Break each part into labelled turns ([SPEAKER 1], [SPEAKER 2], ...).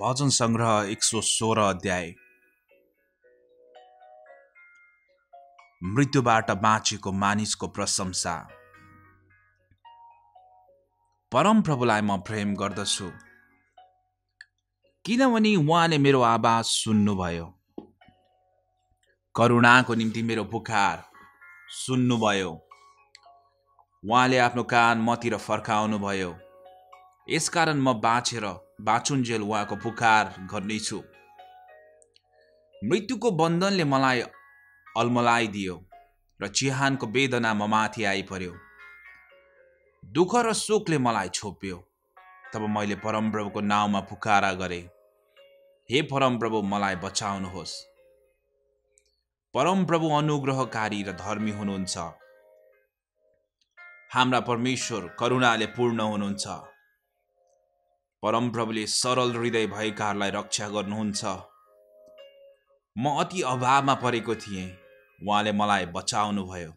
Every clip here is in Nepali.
[SPEAKER 1] भजन सङ्ग्रह एक सौ सोह्र अध्याय। मृत्युबाट बाँचेको मानिसको प्रशंसा। परमप्रभुलाई म प्रेम गर्दछु। किनभने उहाँले मेरो आवाज सुन्नुभयो। करुणाको निम्ति मेरो पुकार सुन्नुभयो। उहाँले आफ्नो कान मतिर फर्काउनुभयो। यसकारण म बाँचेर बाँचुन्जेल उहाँको पुकार गर्नेछु मृत्युको बन्धनले मलाई अल्मलाइदियो र चिहानको वेदना म माथि आइपर्यो। दुःख र शोकले मलाई छोप्यो। तब मैले परमप्रभुको नाउँमा पुकारा गरे। हे परमप्रभु मलाई बचाउनुहोस्। परमप्रभु अनुग्रहकारी र धर्मी हुनुहुन्छ। हाम्रा परमेश्वर करुणाले पूर्ण हुनुहुन्छ। परमप्रभुले सरल हृदय भएकाहरूलाई रक्षा गर्नुहुन्छ। म अति अभावमा परेको थिएँ। उहाँले मलाई बचाउनुभयो।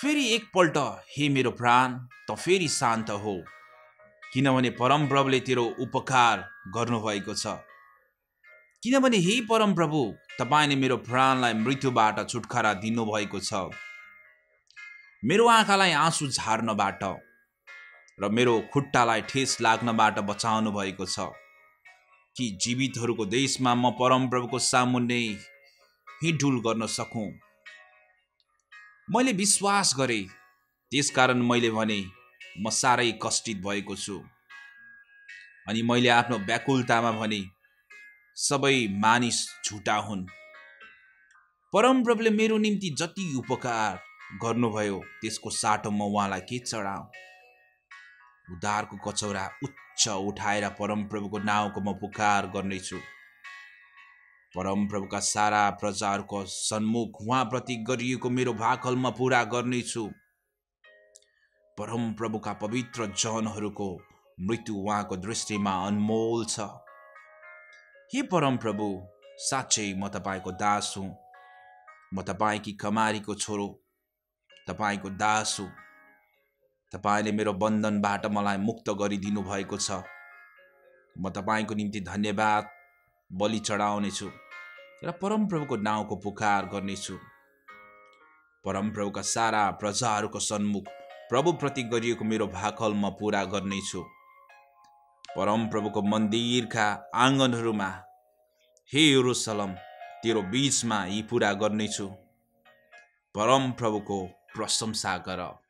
[SPEAKER 1] फेरि एकपल्ट हे मेरो प्राण त फेरि शान्त हो। किनभने परमप्रभुले तेरो उपकार गर्नुभएको छ। किनभने हे परमप्रभु तपाईँले मेरो प्राणलाई मृत्युबाट छुटकारा दिनुभएको छ। मेरो आँखालाई आँसु झार्नबाट र मेरो खुट्टालाई ठेस लाग्नबाट बचाउनु भएको छ कि जीवितहरूको देशमा म परमप्रभुको सामुन्ने हिँडुल गर्न सकौँ? मैले विश्वास गरेँ। त्यसकारण मैले भने म साह्रै कष्टित भएको छु। अनि मैले आफ्नो व्याकुलतामा भने सबै मानिस झुटा हुन्। परमप्रभुले मेरो निम्ति जति उपकार गर्नुभयो त्यसको साटो म उहाँलाई के चढाउँ उद्धारको कचौरा उच्च उठाएर परमप्रभुको नाउँको म पुकार गर्नेछु। परमप्रभुका सारा प्रजाहरूको सन्मुख उहाँप्रति गरिएको मेरो भाकल म पुरा गर्नेछु। परमप्रभुका पवित्र जनहरूको मृत्यु उहाँको दृष्टिमा अनमोल छ। हे परमप्रभु साँच्चै म तपाईँको दास हुँ। म तपाईँकी कमारीको छोरो तपाईँको दास। हुँ तपाईँले मेरो बन्धनबाट मलाई मुक्त गरिदिनु भएको छ। म तपाईँको निम्ति धन्यवाद बलि चढाउनेछु र परमप्रभुको नाउँको पुकार गर्नेछु। परमप्रभुका सारा प्रजाहरूको सन्मुख प्रभुप्रति गरिएको मेरो भाकल म पुरा गर्नेछु। परमप्रभुको मन्दिरका आँगनहरूमा हे युरुसलम तेरो बिचमा यी पुरा गर्नेछु। परमप्रभुको प्रशंसा गर।